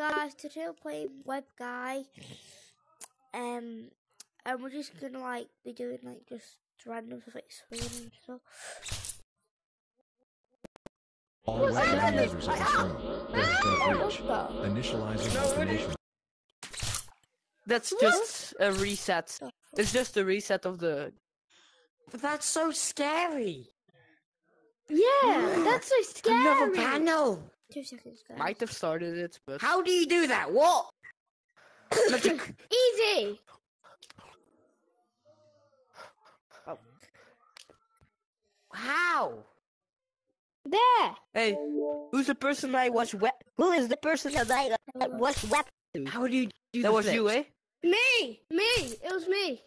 guys, today we're playing Web Guy. Um, and we're just gonna like be doing like just random stuff like swimming and stuff. All web that? users on screen. Don't breach. What Initializing No, automation. That's just a reset. It's just a reset of the. But that's so scary. Yeah, that's so scary. Another panel. Two seconds, guys. Might have started it, but. How do you do that? What? Magic. Easy. How? There. Hey, who's the person I was wet? Who is the person that I was wet? How do you do That the was you, eh? Me. Me. It was me.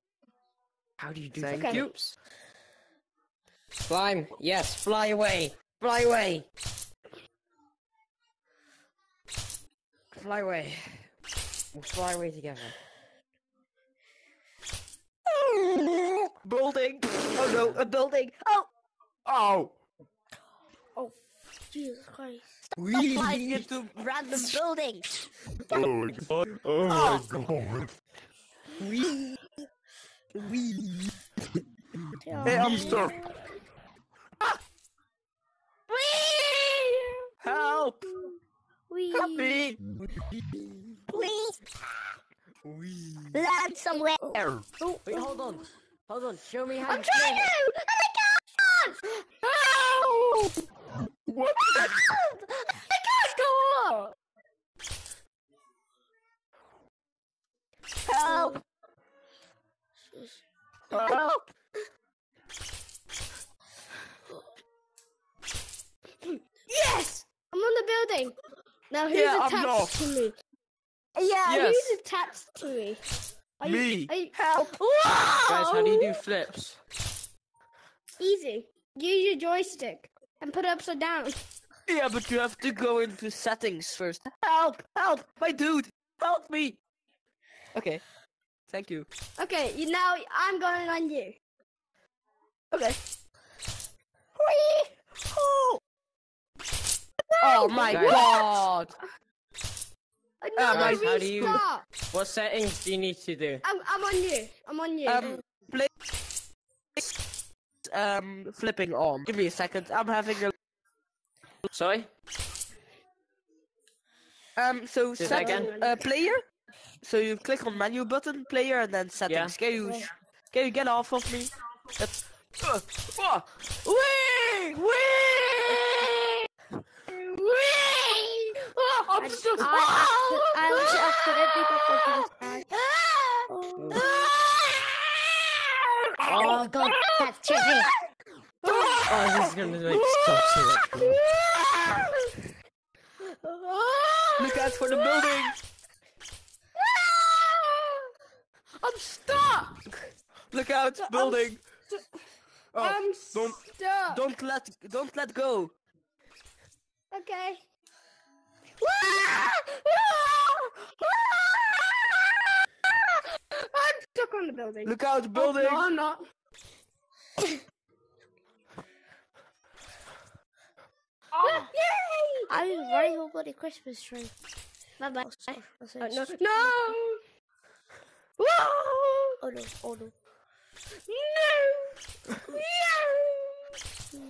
How do you do Thank the you. flips? Slime, yes, fly away. Fly away. Fly away. We'll fly away together. Building. Oh no, a building. Oh. Oh. Oh, Jesus Christ. We oh, flying into random buildings. Oh my god. Oh my god. Oh. Wee. Wee. Yeah. Hey, I'm stuck. We. Please. Wee. Land somewhere. Oh, wait, hold on. Hold on, show me how I'm you trying do it. to! Oh my god! Help! What? I can't go up! Help! Help! Yes! I'm on the building. Now who's Yeah, I'm attached not. to me? Yeah, Yes. who's attached to me? Are you- Me. are you- Help! Oh, Guys, how do you do flips? Easy. Use your joystick and put it upside down. Yeah, but you have to go into settings first. Help! Help! My dude! Help me! Okay. Thank you. Okay, you now I'm going on you. Okay. Whee! Oh! Oh my Guys. god! No, guys, how do you- What settings do you need to do? I'm, I'm on you. I'm on you. Um, play. Um, flipping on. Give me a second. I'm having a. Sorry? Um, so Say set again? uh, player. So you click on menu button, player, and then settings. Can you can you get off of me? That's. Uh, uh, wee! Wee! Wee! Oh, I'm. I, Oh! I was accidentally got over this guy. Oh god, That's tricky. oh, is gonna make stuff so much fun. Look out for the building! I'm stuck! Look out, building! Oh, I'm don't stuck. don't let don't let go. Okay. I'm stuck on the building. Look out, building! Oh, no, I'm not. Oh. Yay! I was running over the Christmas tree. Bye bye. Oh, Uh, no. No! Whoa! Oh no, oh no. No! No!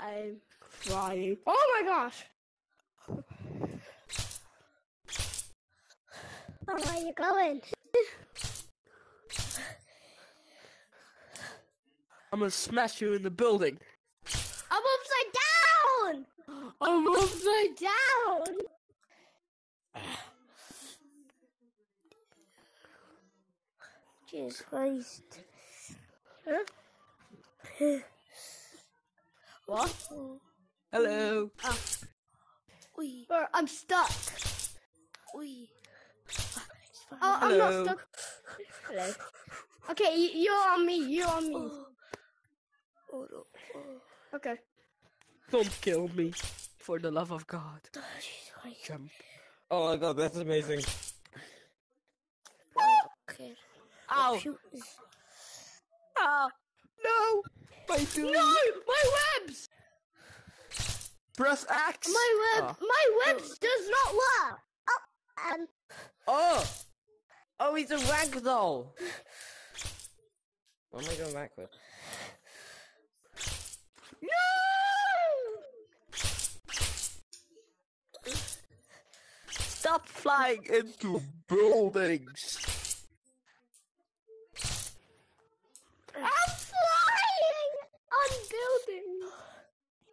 I'm flying. Oh my gosh! Where are you going? I'm gonna smash you in the building. I'm upside down! I'm upside down! Jesus Christ. Huh? what? Hello. Ah. Oi. I'm stuck. Oi. Oh, I'm Hello. not stuck. Hello. Okay, y- you're on me. You're on me. Oh, no. Oh. Okay. Don't kill me, for the love of God. Oh, Jesus Jump. Oh my god, that's amazing. Oh, okay. Ow! Shoot. Ah. Ow! No! My dude! No! My webs! Press X. My web, oh. my web does not work. Oh, um, oh, oh, he's a ragdoll. Why am I going backwards? No! Stop flying into buildings. I'm flying on buildings.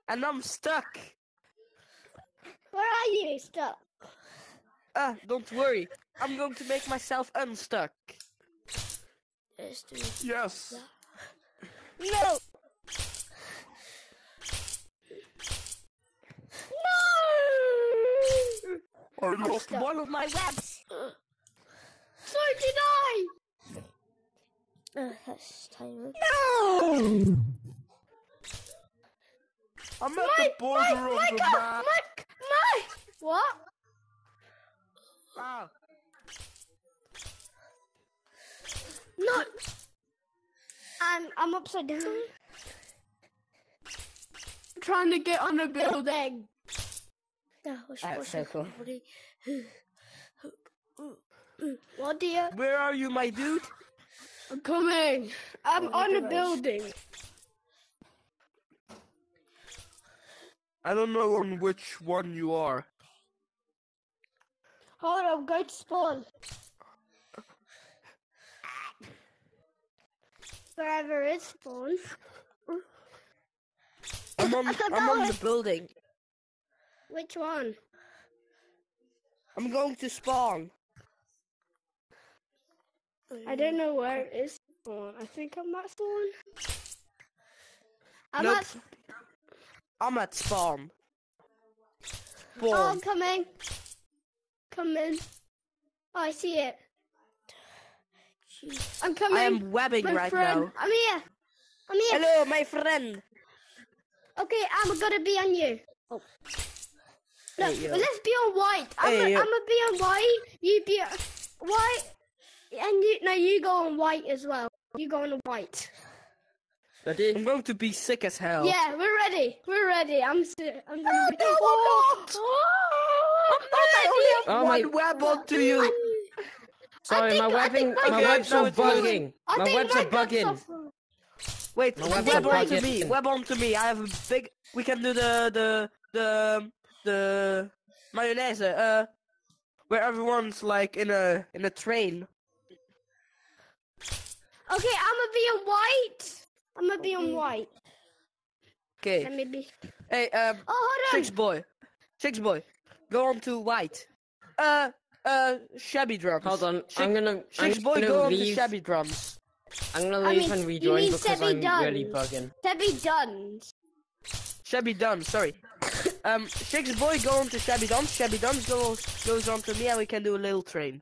And I'm stuck. Where are you? stuck? Ah, don't worry. I'm going to make myself unstuck. Let's do it. Yes. No. No. I lost stuck. One of my webs. So did I. Uh, that's tiny. No. I'm at My, the border my, of the God, map. my, my. What? Ah, No. I'm I'm upside down. Trying to get on a building. No, what's, That's what's so cool. What do you? where are you, my dude? I'm coming. I'm Oh, on a gosh. building. I don't know on which one you are. Hold on, go to spawn. Wherever is spawn. I'm on. I'm on the building. Which one? I'm going to spawn. I don't know where it is spawn. I think I'm at spawn. I'm Nope. at. I'm at spawn. Oh, I'm coming. Coming. Oh, I see it. Jeez. I'm coming. I am webbing my right friend. now. I'm here. I'm here. Hello, my friend. Okay, I'm gonna be on you. Oh. No, Hey, let's be on white. I'm Hey, gonna be on white. You be on white, and you no, you go on white as well. You go on white. Ready? I'm going to be sick as hell. Yeah, we're ready. We're ready. I'm. si- I'm gonna be. no, I'm not. Oh, I'm not. I only have Oh, one my- web onto you. Sorry, think- my I webbing, my my webs gun- are bugging. My webs my are bugging. Wait, My webs web are onto me. Web onto me. I have a big. We can do the the the the mayonnaise. Uh, where everyone's like in a in a train. Okay, I'm gonna be on white. I'm gonna be on white. Okay. Let me be. Hey, um, Oh, hold on. Six boy, Six boy, go on to white. Uh, uh, shabby drums. Hold on, Six, I'm gonna, I'm boy, gonna go on to shabby drums. I'm gonna I leave mean, and you rejoin mean because Sebby I'm really bugging. Debbie Duns. Shabby done. Sorry. Um, Six boy, go on to shabby dance. Shabby dance goes goes on to me, and we can do a little train.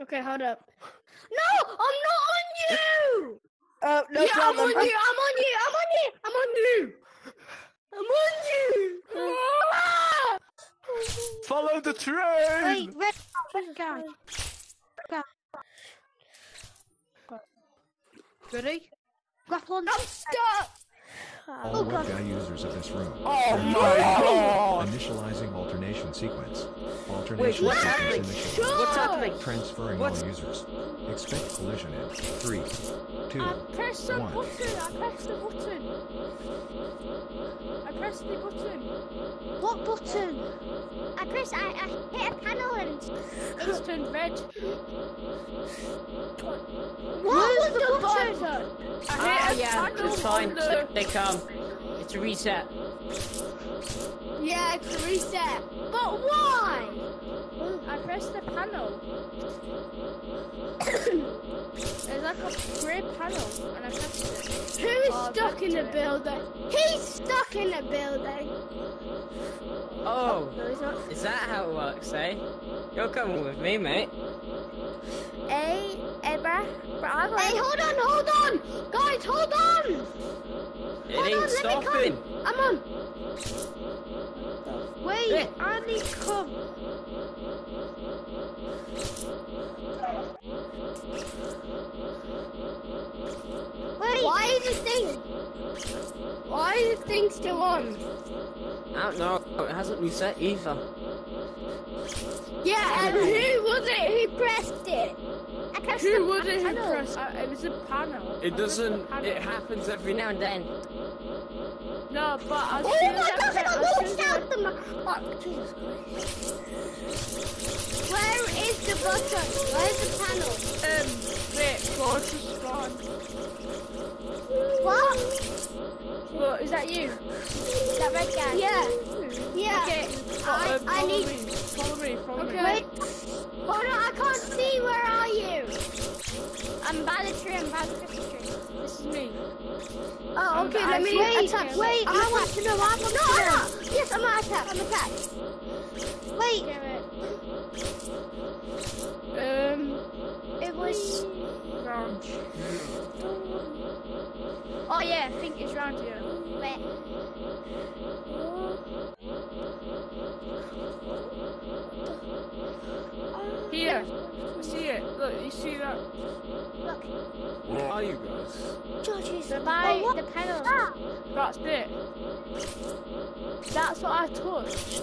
Okay, hold up. No, I'm not on you. Uh, no yeah, I'm on you. I'm on you. I'm on you. I'm on you. I'm on you. Ah! Follow the train. Wait, red, red guy. Ready? Grapple. I'm stuck. All web guy users of this room. Oh my god! Initializing alternation sequence. Alternation what's sequence happening? initialized. What's happening? Transferring What's- all users. Expect collision in three, two, I pressed the one. button. I pressed the button. I pressed the button. What button? I press. I, I hit a panel and. It's turned red. What was the button? I Ah, hit a yeah, panel it's fine. the- They come. It's a reset. Yeah, it's a reset. But why? I pressed the panel. There's like a grey panel, and I pressed it. Who is Oh, stuck in the it. building? He's stuck in the building. Oh, No, he's not. is that how it works, eh? You're coming with me, mate. Hey, hey, bruh. Bruh, I'm Hey, hold on, hold on, guys, hold on. It Hold ain't on, let me stopping. come. I'm on. Wait, Yeah. I need to come. Wait. Why is the thing? Why is the thing still on? I don't know. It hasn't reset either. Yeah, and who was it who pressed it? I pressed Who the was it who pressed? Uh, it was a panel. It pressed doesn't. panel. It happens every now and then. No, but as Oh soon my as I god, I as launched out the ma- oh, Jesus Christ. Where is the button? Where's the panel? Um, wait, go to spawn. What? Look, is that you? That red guy. Yeah. Yeah. Okay, I- um, I follow need- me. Follow me, follow me. Wait. Hold on, I can't see. Where are you? I'm by the tree. I'm by the Christmas tree. This is me. Oh, okay. I Let me see- attack. Wait, I'm attacking. No, I'm no, I'm not. Yes, I'm not attack. I'm attacked. Wait. Um, It was. round. Oh yeah, I think it's round here. Wait. Here, see it. Look, you see that? Look. Where are you guys? George's by the panel. Ah. That's it. That's what I touched.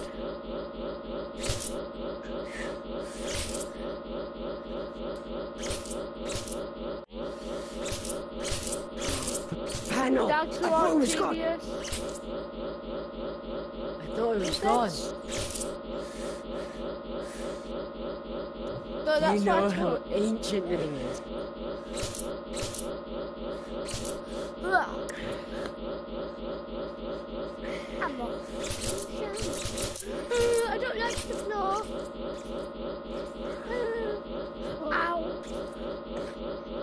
Panel. Down I thought it was gone. I thought it was gone. No, that's you know how ancient it is. Look. Hammer. Uh, I don't like the floor. Uh, ow.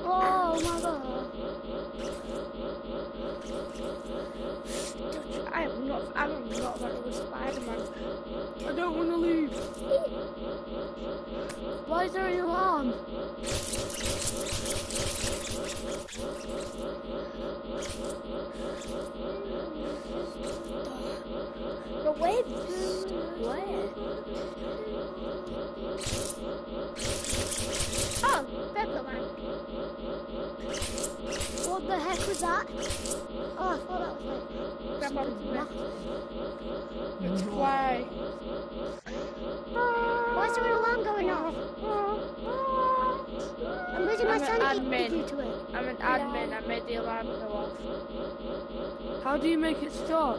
Oh. I'm not. I'm not going to Spider-Man. I don't want to leave. Why is there an alarm? The webs. Where? Ah, oh, Pepper Man. What the heck was that? Oh, I thought that was like. Grandma, something Why? Why is there an alarm going off? I'm losing my I'm an sanity admin. due to it. I'm an admin. I made the alarm go off. How do you make it stop?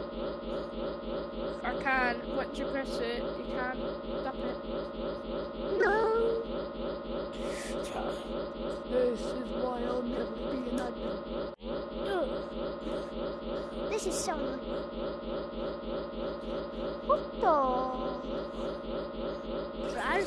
I can. Once you press it, you can't stop it. No. This is why I'll never be an admin. This is so annoying. What the? I've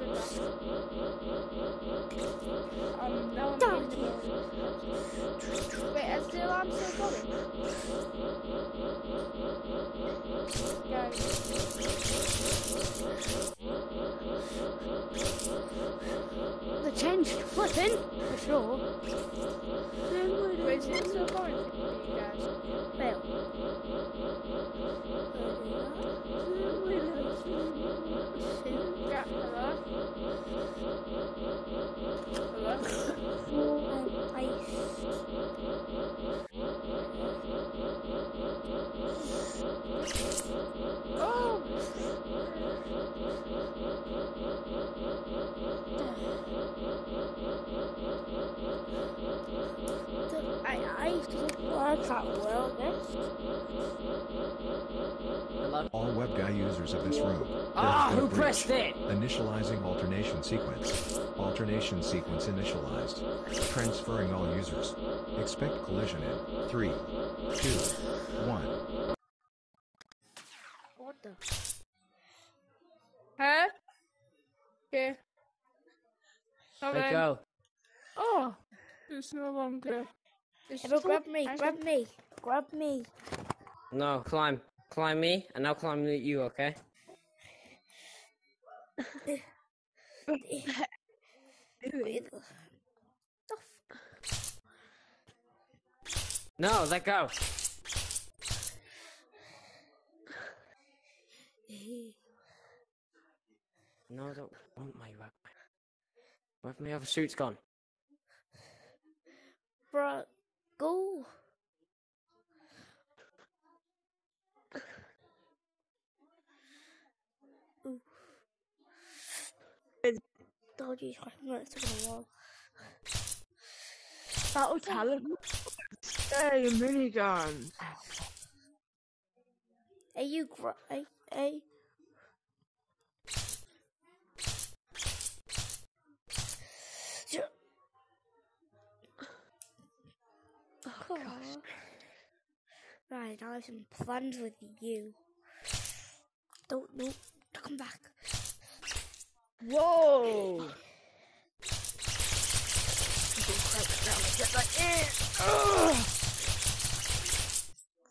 in the Wait, is the alarm still going? Guys. The change flipping for sure. Wait, is it still going? Well. Yeah? Ay. All web guy users of this room. Ah, who breach. pressed it? Initializing alternation sequence. Alternation sequence initialized. Transferring all users. Expect collision in 3, 2, 1. What the? Huh? Okay. Let Okay. go. Oh! It's no longer. It's Ever still- grab me, I grab me, grab me. No, climb. climb me, and I'll climb you, okay? Wait, the- No, let go. f- No, I don't want my weapon. Where's my other suit's gone? Bruh, go. Ooh. Oh, geez, I'm gonna stick on the wall. Battle talent. Hey, minigun. Hey, you, gr- hey, hey. Sure. Oh, Right, now I have some plans with you. Don't, no, come back. Whoa.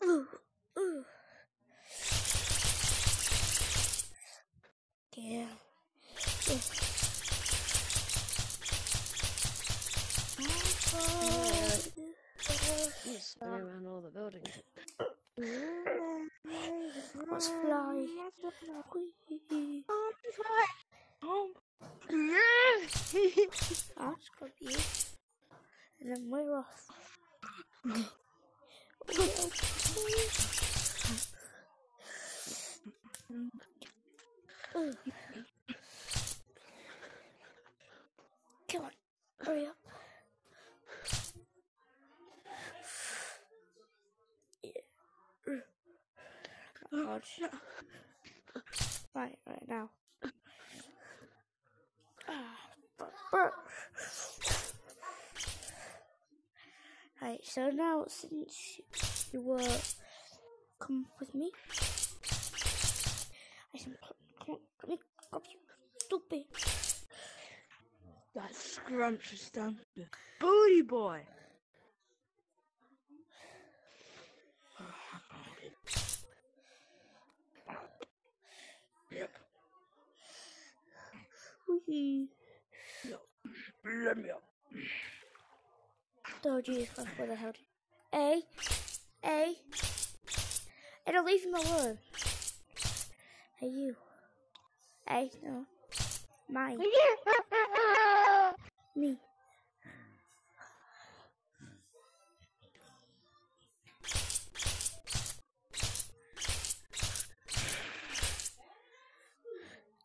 Ooh, ooh. Yeah. Yeah. Spin around all the buildings. Let's fly. Whee. I'll just grab you. And then we're off. Ugh. Come on, hurry up. Yeah. Oh, God. Right, right now. Ah, brr, brr. Right, so now since you were come with me, I pl- come on, come you, stupid. That scrumptious done. Booty boy. Whee. Let me up. Oh Jesus Christ, what the hell? A, A, I don't leave him alone. Hey you, A, no, mine, me.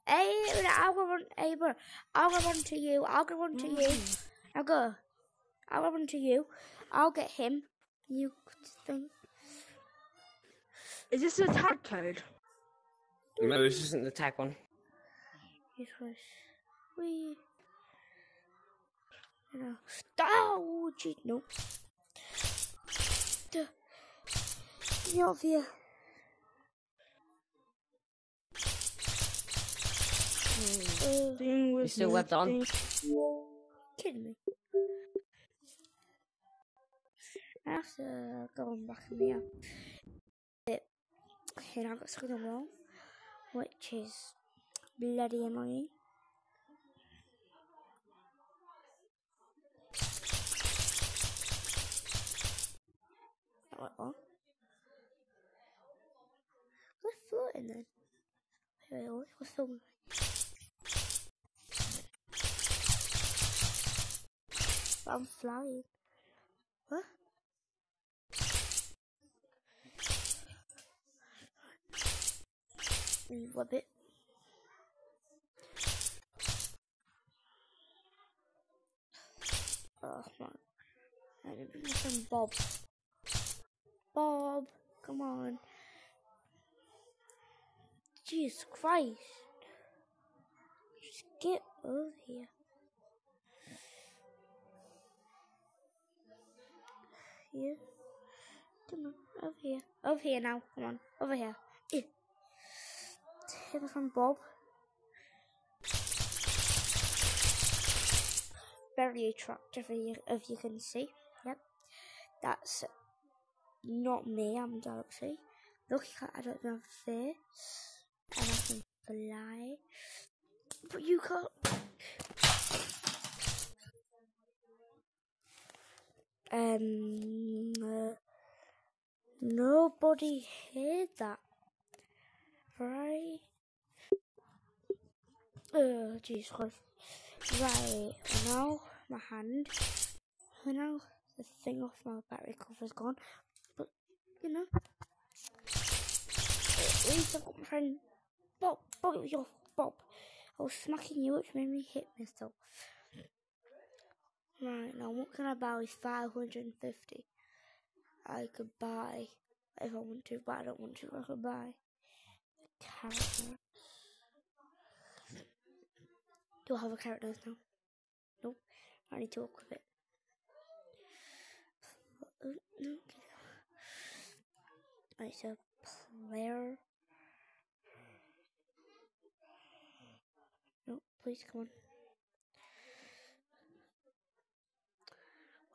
Hey, I'll go run. Hey, bro, I'll go run to you. I'll go run to you. Mm. I'll go. I'll go run to you. I'll get him. You think? Is this a tag code? No, this isn't the tag one. Yes, was. We. No. Oh, gee, no. Duh. Get off here. Uh, Thing with still me, left on? thing- kidding me. I have to go back in there. It, and I got stuck in the wall, which is bloody annoying. What? what? Floating then. Wait, wait, filming. I'm flying. What? Mm, it. Oh, come on. I didn't listen, Bob. Bob, come on. Jesus Christ. Just get over here. Here. Come on, over here. Over here now. Come on, over here. Here from Bob. Very attractive, if you, can see. Yep. That's not me, I'm Galaxy. Look, I don't have fear. And I can fly. But you can't. Um, uh, nobody heard that, right? Oh, Jesus Christ. Right, now my hand, and now the thing off my battery cover's gone, but, you know, at least I've got my friend Bob, Bob, it was your Bob. I was smacking you, which made me hit myself. Right, now what can I buy with 550? I could buy, if I want to, but I don't want to, I could buy a carrot nose. Do I have a carrot nose now? Nope, I need to equip it. It. So player. No, please come on.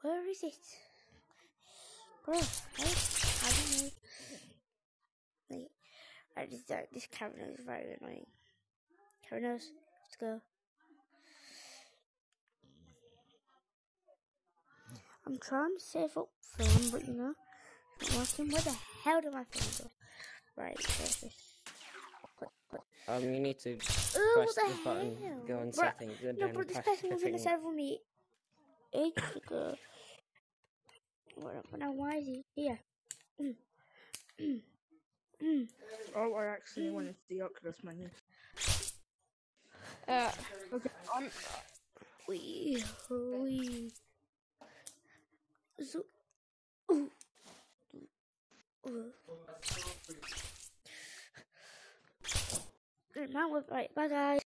Where is it? Bro, hey, I don't know. Wait, I just uh, this camera is very annoying. Camera nose, let's go. I'm trying to save up film, but you know, it's not working. Where the hell did my phone go? Right, there's this. Click, click. Um, you need to Oh, press what the the button, hell? go on Bruh, settings, and No, then but this person the was in the server me ages ago. What, but now why is he here? Mm. Mm. Mm. Oh, I actually went into the Oculus menu. Uh, okay, I'm, Wee, wee. So, ooh. Ooh. Good, now we're right. Bye, guys.